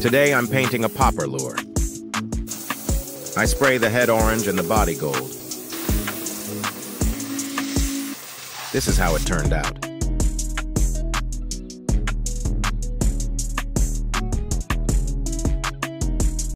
Today I'm painting a popper lure. I spray the head orange and the body gold. This is how it turned out.